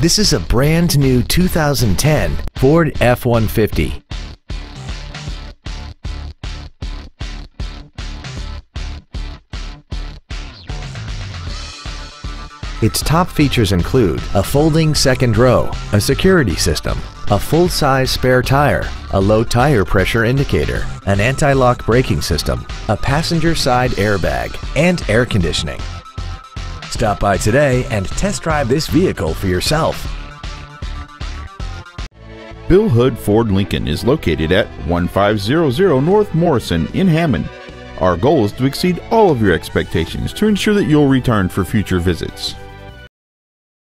This is a brand new 2010 Ford F-150. Its top features include a folding second row, a security system, a full-size spare tire, a low tire pressure indicator, an anti-lock braking system, a passenger side airbag, and air conditioning. Stop by today and test drive this vehicle for yourself. Bill Hood Ford Lincoln is located at 1500 North Morrison in Hammond. Our goal is to exceed all of your expectations to ensure that you'll return for future visits.